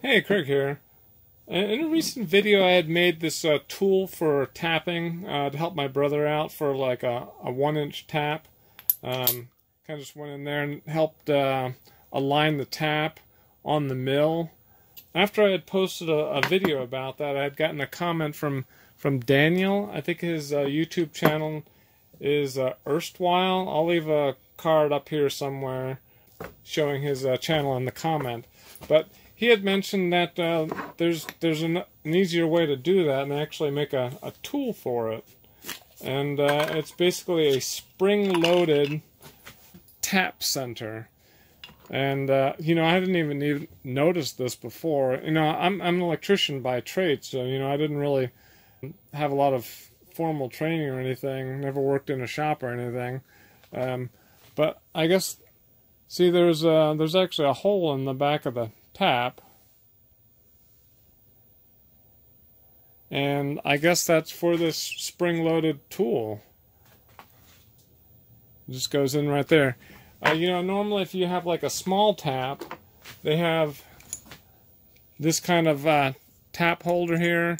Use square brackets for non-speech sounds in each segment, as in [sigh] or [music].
Hey, Craig here. In a recent video, I had made this uh, tool for tapping uh, to help my brother out for like a, a one-inch tap. Um, kind of just went in there and helped uh, align the tap on the mill. After I had posted a, a, video about that, I had gotten a comment from from Daniel. I think his uh, YouTube channel is uh, Erstwhile. I'll leave a card up here somewhere showing his uh, channel in the comment. But he had mentioned that uh, there's there's an, an, easier way to do that and actually make a, a tool for it. And uh, it's basically a spring-loaded tap center. And, uh, you know, I didn't even, even notice this before. You know, I'm, I'm an electrician by trade, so, you know, I didn't really have a lot of formal training or anything. Never worked in a shop or anything. Um, but I guess, see, there's, uh, there's actually a hole in the back of the tap. And I guess that's for this spring-loaded tool. It just goes in right there. Uh, you know, normally if you have like a small tap, they have this kind of uh, tap holder here.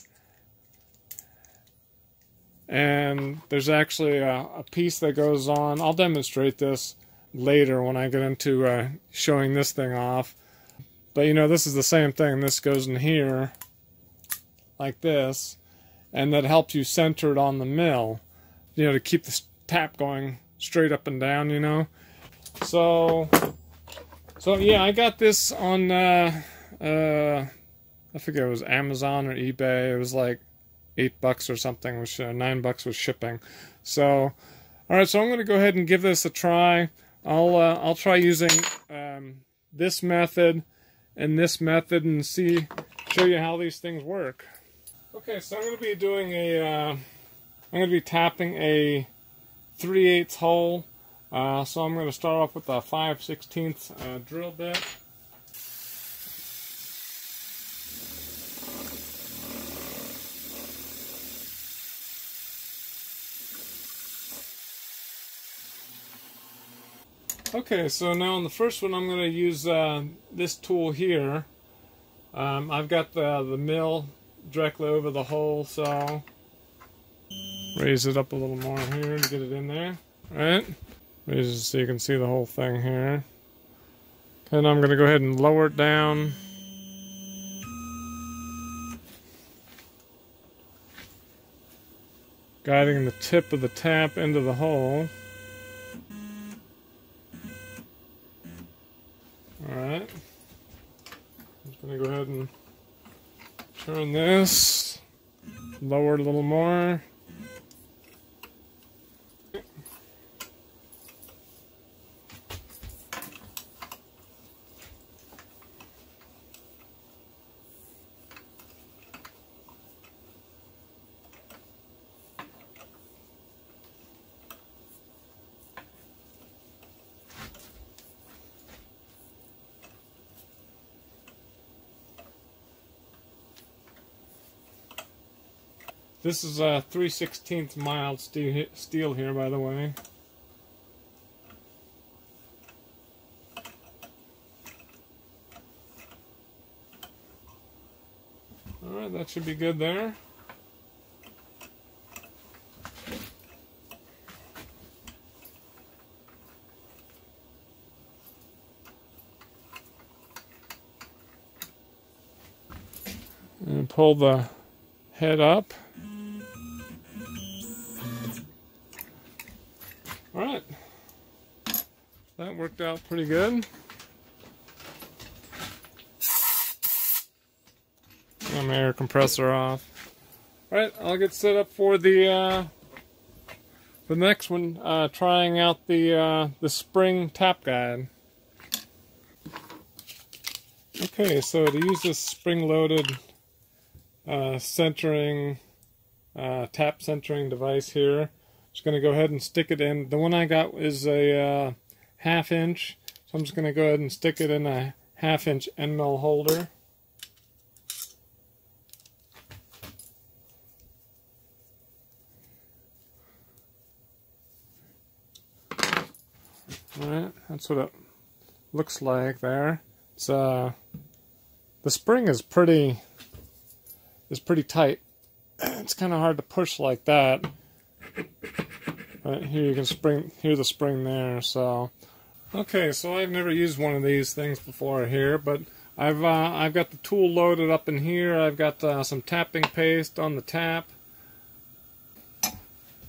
And there's actually a, a, piece that goes on. I'll demonstrate this later when I get into uh, showing this thing off. But you know, this is the same thing. This goes in here like this, and that helps you center it on the mill, you know, to keep the tap going straight up and down, you know. So, so yeah, I got this on, uh, uh, I forget it was Amazon or eBay. It was like eight bucks or something, which uh, nine bucks was shipping. So, all right, so I'm going to go ahead and give this a try. I'll uh, I'll try using um, this method and this method and see, show you how these things work. Okay, so I'm going to be doing a, uh, I'm going to be tapping a 3 8 hole. Uh, so I'm going to start off with a 5 16 uh, drill bit. Okay, so now on the first one I'm going to use uh, this tool here. Um, I've got the, the mill directly over the hole, so raise it up a little more here to get it in there. Right? Raise it so you can see the whole thing here. And I'm going to go ahead and lower it down. Guiding the tip of the tap into the hole. I'm just going to go ahead and turn this, lower a little more. This is a 3 16th mild steel here, by the way. Alright, that should be good there. And pull the head up. Alright. That worked out pretty good. Get my air compressor off. Alright, I'll get set up for the uh, the next one, uh, trying out the uh, the spring tap guide. Okay, so to use this spring-loaded uh, centering, uh, tap centering device here, just going to go ahead and stick it in. The one I got is a uh, half inch, so I'm just going to go ahead and stick it in a half inch end mill holder. Alright, that's what it looks like there. It's uh, the spring is pretty is pretty tight. [clears throat] It's kind of hard to push like that. But here you can spring hear the spring there. So okay, so I've never used one of these things before here, but I've uh, I've got the tool loaded up in here. I've got uh, some tapping paste on the tap.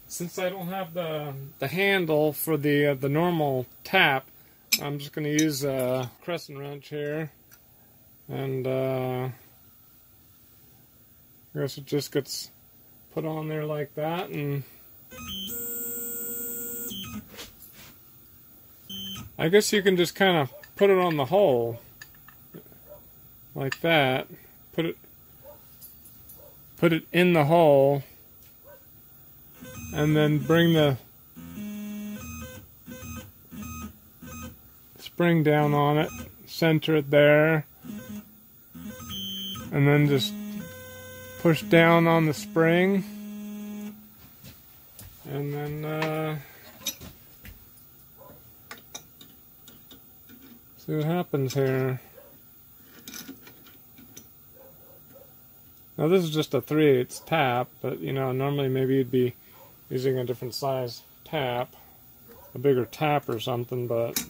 Since I don't have the the handle for the uh, the normal tap, I'm just going to use a crescent wrench here, and uh, I guess it just gets put on there like that, and I guess you can just kind of put it on the hole like that. Put it put it in the hole and then bring the spring down on it, center it there, and then just push down on the spring, and then uh, see what happens here. Now this is just a 3 8 tap, but you know, normally maybe you'd be using a different size tap, a bigger tap or something, but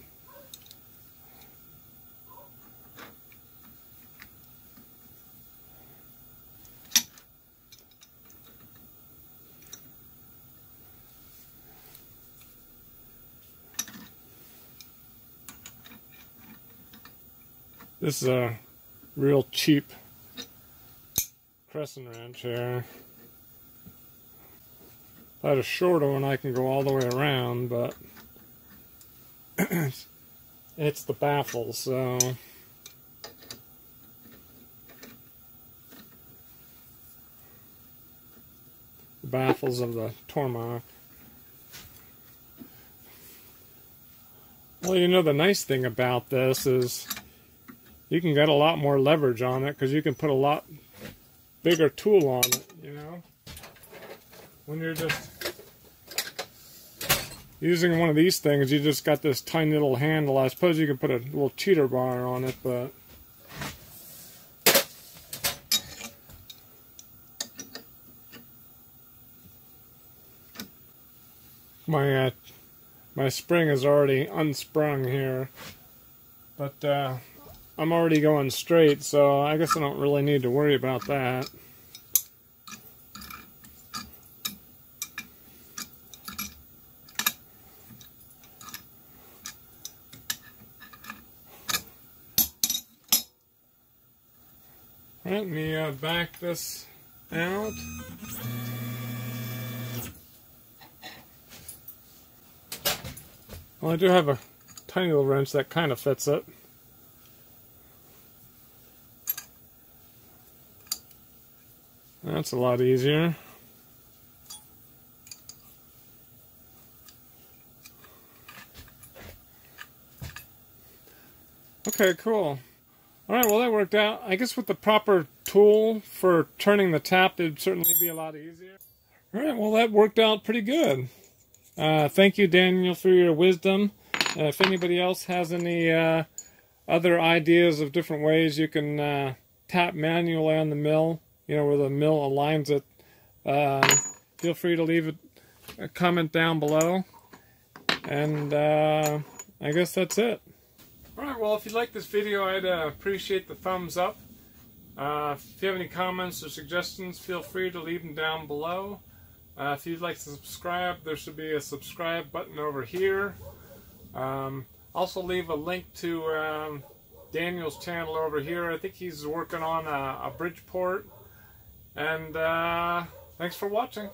This is a real cheap crescent wrench here. If I had a shorter one, I can go all the way around, but [clears throat] it's the baffle, so... The baffles of the Tormach. Well, you know, the nice thing about this is you can get a lot more leverage on it because you can put a lot bigger tool on it, you know? When you're just using one of these things, you just got this tiny little handle. I suppose you could put a little cheater bar on it, but... My, uh, my spring is already unsprung here, but, uh, I'm already going straight, so I guess I don't really need to worry about that. Let me uh, back this out. Well, I do have a tiny little wrench that kind of fits it. That's a lot easier. Okay, cool. Alright, well that worked out. I guess with the proper tool for turning the tap, it'd certainly be a lot easier. Alright, well that worked out pretty good. Uh, thank you, Daniel, for your wisdom. Uh, if anybody else has any uh, other ideas of different ways you can uh, tap manually on the mill, you know, where the mill aligns it, um, feel free to leave a, a, comment down below. And uh, I guess that's it. Alright, well, if you like this video, I'd uh, appreciate the thumbs up. Uh, if you have any comments or suggestions, feel free to leave them down below. Uh, if you'd like to subscribe, there should be a subscribe button over here. Um, also leave a link to um, Daniel's channel over here. I think he's working on a, a Bridgeport and uh, thanks for watching.